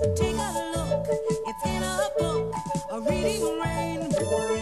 Take a look, it's in a book, a reading rainbow.